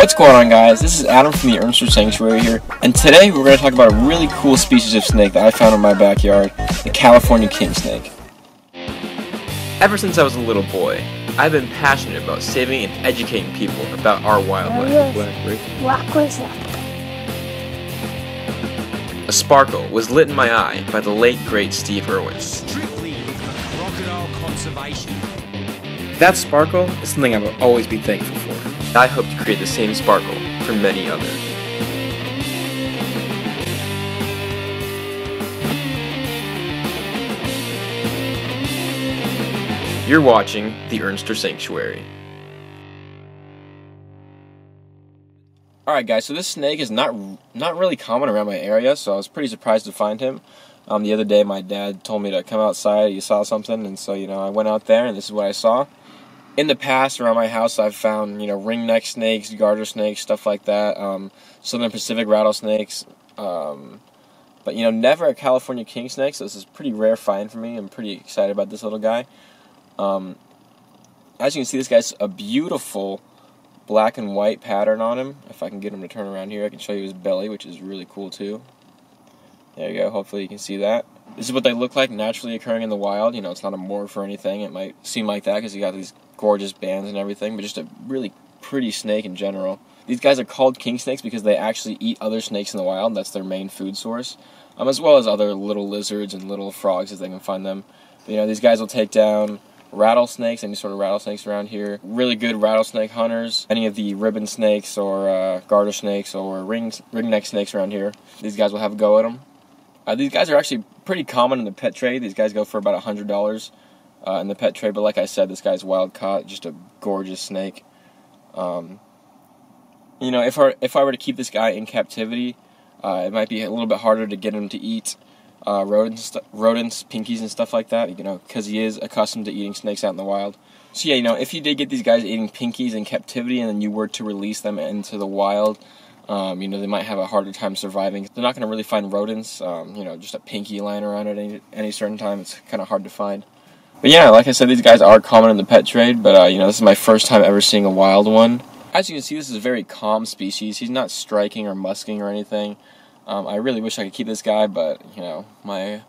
What's going on guys? This is Adam from the Ernster Sanctuary here, and today we're going to talk about a really cool species of snake that I found in my backyard, the California king snake. Ever since I was a little boy, I've been passionate about saving and educating people about our wildlife. A sparkle was lit in my eye by the late great Steve Irwin. Conservation. That sparkle is something I will always be thankful for. I hope to create the same sparkle for many others. You're watching the Ernster Sanctuary. Alright guys, so this snake is not not really common around my area, so I was pretty surprised to find him. Um, the other day my dad told me to come outside, he saw something, and so, you know, I went out there and this is what I saw. In the past, around my house, I've found, you know, ringneck snakes, garter snakes, stuff like that, um, Southern Pacific rattlesnakes, um, but, you know, never a California king snake, so this is pretty rare find for me. I'm pretty excited about this little guy. Um, as you can see, this guy's a beautiful black and white pattern on him. If I can get him to turn around here, I can show you his belly, which is really cool too. There you go. Hopefully you can see that. This is what they look like naturally occurring in the wild. You know, it's not a morph or anything. It might seem like that because you got these gorgeous bands and everything, but just a really pretty snake in general. These guys are called king snakes because they actually eat other snakes in the wild. That's their main food source, um, as well as other little lizards and little frogs as they can find them. But, you know, these guys will take down rattlesnakes, any sort of rattlesnakes around here. Really good rattlesnake hunters. Any of the ribbon snakes or uh, garter snakes or ring ringneck snakes around here. These guys will have a go at them. Uh, these guys are actually pretty common in the pet trade. These guys go for about hundred dollars uh, in the pet trade. But like I said, this guy's wild caught, just a gorgeous snake. Um, you know, if I if I were to keep this guy in captivity, uh, it might be a little bit harder to get him to eat uh, rodents, rodents, pinkies, and stuff like that. You know, because he is accustomed to eating snakes out in the wild. So yeah, you know, if you did get these guys eating pinkies in captivity, and then you were to release them into the wild, um, you know, they might have a harder time surviving. They're not going to really find rodents. Um, you know, just a pinky lying around at any, any certain time. It's kind of hard to find. But yeah, like I said, these guys are common in the pet trade. But uh, you know, this is my first time ever seeing a wild one. As you can see, this is a very calm species. He's not striking or musking or anything. Um, I really wish I could keep this guy, but you know, my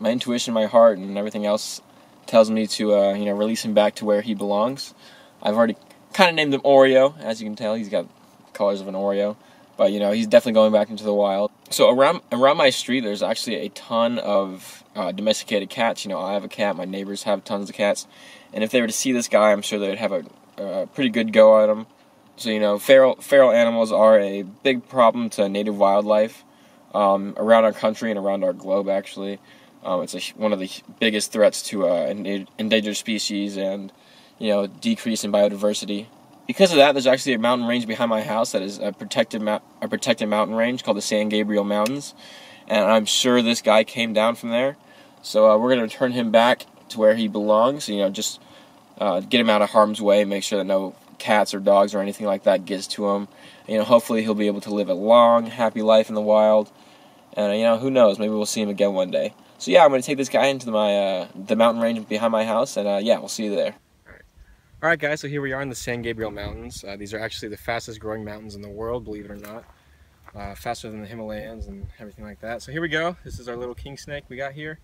my intuition, my heart, and everything else tells me to uh, you know release him back to where he belongs. I've already kind of named him Oreo, as you can tell. He's got colors of an Oreo, but you know he's definitely going back into the wild. So around around my street, there's actually a ton of uh, domesticated cats. You know, I have a cat. My neighbors have tons of cats, and if they were to see this guy, I'm sure they'd have a, a pretty good go at him. So you know, feral feral animals are a big problem to native wildlife um, around our country and around our globe. Actually, um, it's a, one of the biggest threats to uh, endangered species and you know decrease in biodiversity. Because of that, there's actually a mountain range behind my house that is a protected ma- a protected mountain range called the San Gabriel Mountains, and I'm sure this guy came down from there. So uh, we're going to return him back to where he belongs. You know, just uh, get him out of harm's way, make sure that no cats or dogs or anything like that gets to him. You know, hopefully he'll be able to live a long, happy life in the wild. And you know, who knows? Maybe we'll see him again one day. So yeah, I'm going to take this guy into my uh, the mountain range behind my house, and uh, yeah, we'll see you there. All right, guys. So here we are in the San Gabriel Mountains. Uh, these are actually the fastest growing mountains in the world, believe it or not. Uh, faster than the Himalayas and everything like that. So here we go. This is our little king snake we got here.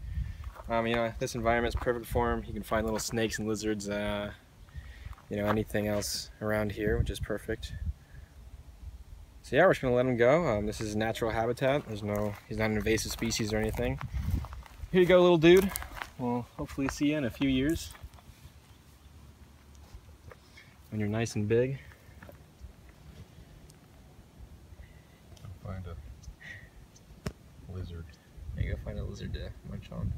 Um, you know, this environment is perfect for him. You can find little snakes and lizards, uh, you know, anything else around here, which is perfect. So yeah, we're just gonna let him go. Um, this is natural habitat. There's no, he's not an invasive species or anything. Here you go, little dude. We'll hopefully see you in a few years. When you're nice and big. I'll find a lizard. There you go find a lizard to munch on.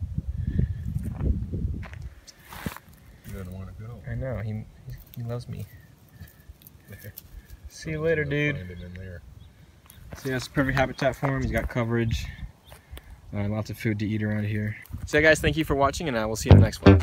He doesn't want to go. I know, he, he loves me. See you later, dude. Find him in there. So yeah, it's perfect habitat for him. He's got coverage. Uh, lots of food to eat around here. So guys, thank you for watching, and uh, we'll see you in the next one.